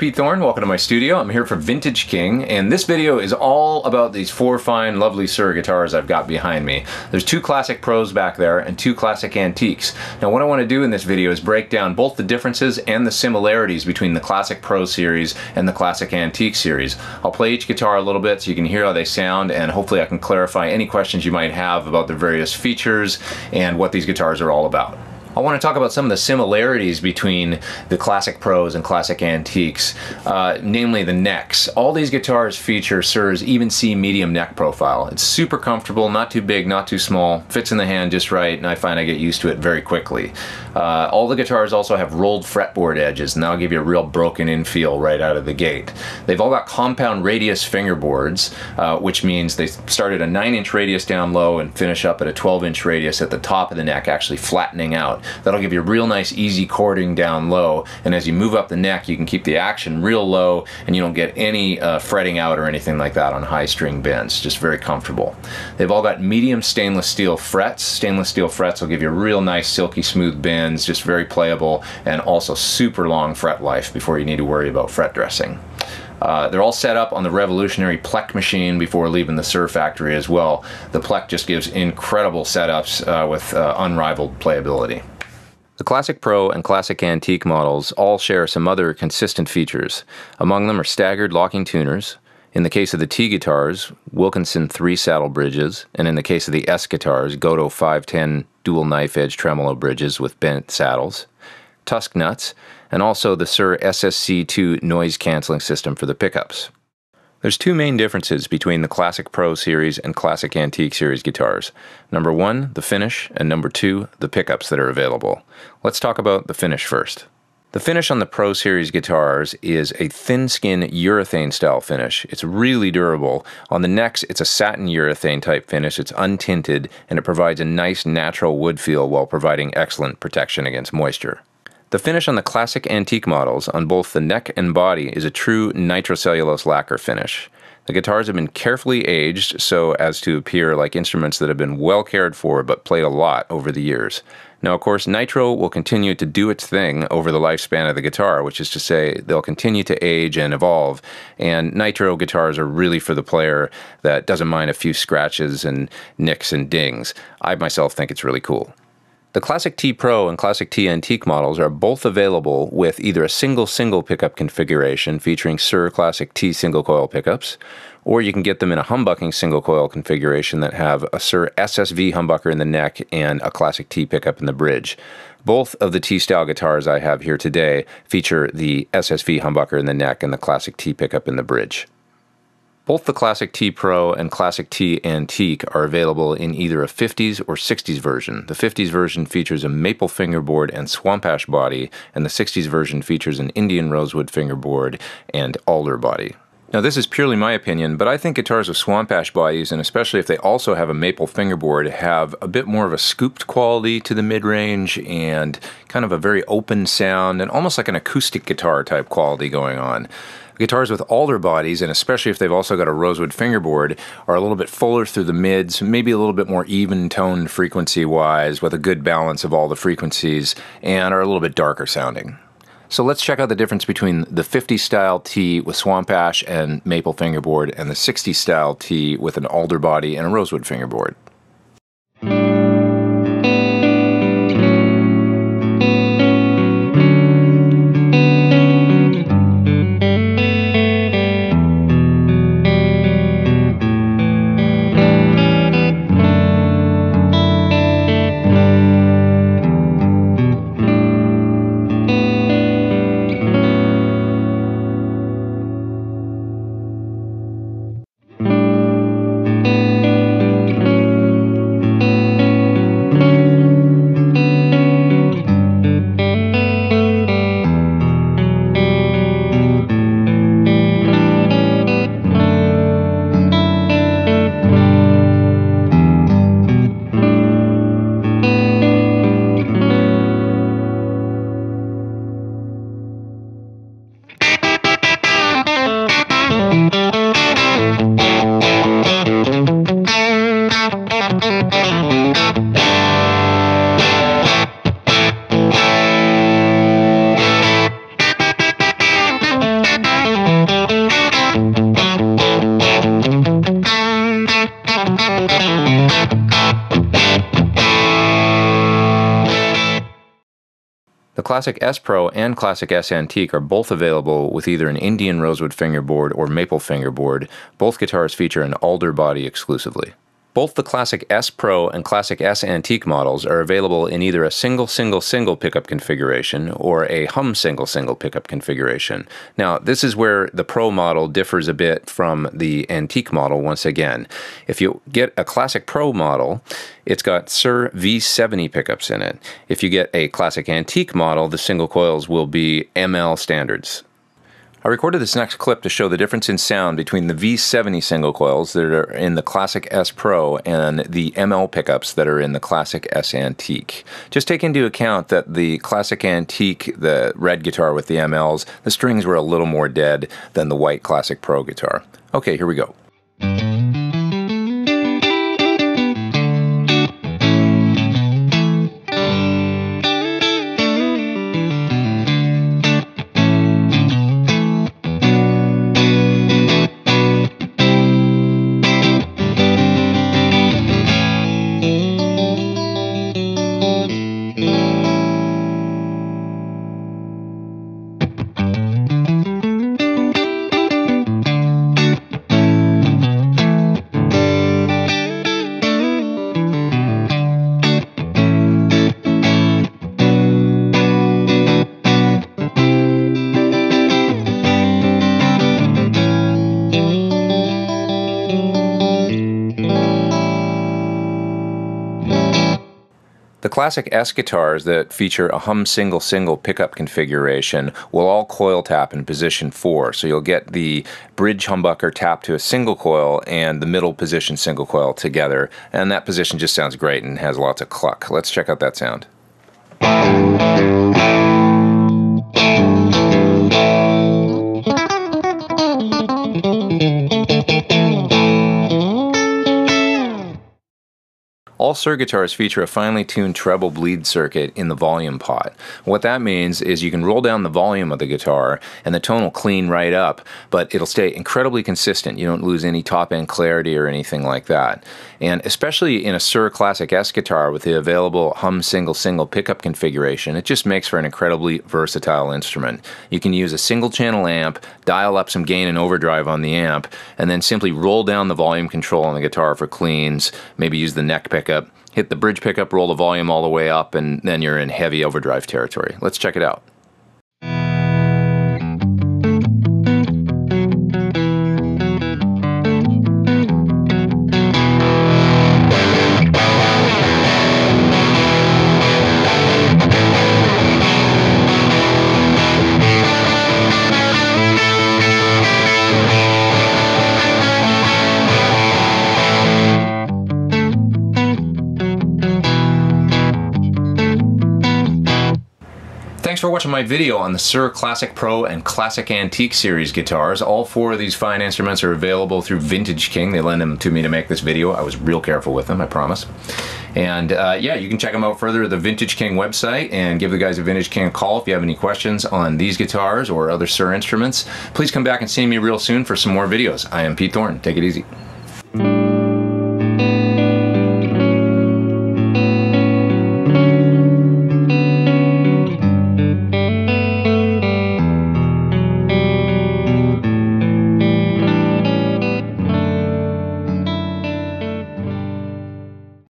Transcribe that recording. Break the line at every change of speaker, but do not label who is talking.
Pete Thorn. Welcome to my studio. I'm here for Vintage King, and this video is all about these four fine, lovely Suhr guitars I've got behind me. There's two classic pros back there and two classic antiques. Now what I want to do in this video is break down both the differences and the similarities between the Classic Pro series and the Classic Antique series. I'll play each guitar a little bit so you can hear how they sound, and hopefully I can clarify any questions you might have about the various features and what these guitars are all about. I want to talk about some of the similarities between the classic pros and classic antiques, uh, namely the necks. All these guitars feature Suhr's even C medium neck profile. It's super comfortable, not too big, not too small, fits in the hand just right, and I find I get used to it very quickly. Uh, all the guitars also have rolled fretboard edges, and that'll give you a real broken in feel right out of the gate. They've all got compound radius fingerboards, uh, which means they start at a 9 inch radius down low and finish up at a 12 inch radius at the top of the neck, actually flattening out. That'll give you a real nice easy chording down low and as you move up the neck you can keep the action real low and you don't get any uh, fretting out or anything like that on high string bends. Just very comfortable. They've all got medium stainless steel frets. Stainless steel frets will give you real nice silky smooth bends, just very playable and also super long fret life before you need to worry about fret dressing. Uh, they're all set up on the revolutionary Plek machine before leaving the Suhr factory as well. The Plek just gives incredible setups uh, with uh, unrivaled playability. The Classic Pro and Classic Antique models all share some other consistent features. Among them are staggered locking tuners. In the case of the T guitars, Wilkinson 3 saddle bridges, and in the case of the S guitars, Gotoh 510 dual knife edge tremolo bridges with bent saddles. Tusq nuts, and also the Suhr SSC2 noise canceling system for the pickups. There's two main differences between the Classic Pro series and Classic Antique series guitars. Number one, the finish, and number two, the pickups that are available. Let's talk about the finish first. The finish on the Pro Series guitars is a thin skin urethane style finish. It's really durable. On the necks, it's a satin urethane type finish. It's untinted and it provides a nice natural wood feel while providing excellent protection against moisture. The finish on the classic antique models on both the neck and body is a true nitrocellulose lacquer finish. The guitars have been carefully aged so as to appear like instruments that have been well cared for but played a lot over the years. Now, of course, nitro will continue to do its thing over the lifespan of the guitar, which is to say, they'll continue to age and evolve. And nitro guitars are really for the player that doesn't mind a few scratches and nicks and dings. I myself think it's really cool. The Classic T Pro and Classic T Antique models are both available with either a single single pickup configuration featuring Suhr Classic T single coil pickups, or you can get them in a humbucking single coil configuration that have a Suhr SSV humbucker in the neck and a Classic T pickup in the bridge. Both of the T style guitars I have here today feature the SSV humbucker in the neck and the Classic T pickup in the bridge. Both the Classic T Pro and Classic T Antique are available in either a 50s or 60s version. The 50s version features a maple fingerboard and swamp ash body, and the 60s version features an Indian rosewood fingerboard and alder body. Now, this is purely my opinion, but I think guitars with swamp ash bodies, and especially if they also have a maple fingerboard, have a bit more of a scooped quality to the mid range and kind of a very open sound and almost like an acoustic guitar type quality going on. Guitars with alder bodies, and especially if they've also got a rosewood fingerboard, are a little bit fuller through the mids, maybe a little bit more even toned frequency wise with a good balance of all the frequencies, and are a little bit darker sounding. So let's check out the difference between the 50 style T with swamp ash and maple fingerboard and the 60 style T with an alder body and a rosewood fingerboard. Classic S Pro and Classic S Antique are both available with either an Indian rosewood fingerboard or maple fingerboard. Both guitars feature an alder body exclusively. Both the Classic S Pro and Classic S Antique models are available in either a single single single pickup configuration or a hum single single pickup configuration. Now, this is where the Pro model differs a bit from the Antique model once again. If you get a Classic Pro model, it's got Suhr V70 pickups in it. If you get a Classic Antique model, the single coils will be ML standards. I recorded this next clip to show the difference in sound between the V70 single coils that are in the Classic S Pro and the ML pickups that are in the Classic S Antique. Just take into account that the Classic Antique, the red guitar with the MLs, the strings were a little more dead than the white Classic Pro guitar. Okay, here we go. Classic S guitars that feature a hum single single pickup configuration will all coil tap in position 4. So you'll get the bridge humbucker tapped to a single coil and the middle position single coil together. And that position just sounds great and has lots of cluck. Let's check out that sound. All Suhr guitars feature a finely tuned treble bleed circuit in the volume pot. What that means is you can roll down the volume of the guitar and the tone will clean right up, but it'll stay incredibly consistent. You don't lose any top end clarity or anything like that. And especially in a Suhr Classic S guitar with the available hum single single pickup configuration, it just makes for an incredibly versatile instrument. You can use a single channel amp, dial up some gain and overdrive on the amp, and then simply roll down the volume control on the guitar for cleans, maybe use the neck pickup pickup, hit the bridge pickup, roll the volume all the way up, and then you're in heavy overdrive territory. Let's check it out. Thanks for watching my video on the Suhr Classic Pro and Classic Antique series guitars. All four of these fine instruments are available through Vintage King. They lent them to me to make this video. I was real careful with them, I promise. And uh, yeah, you can check them out further at the Vintage King website and give the guys at Vintage King a call if you have any questions on these guitars or other Suhr instruments. Please come back and see me real soon for some more videos. I am Pete Thorn. Take it easy.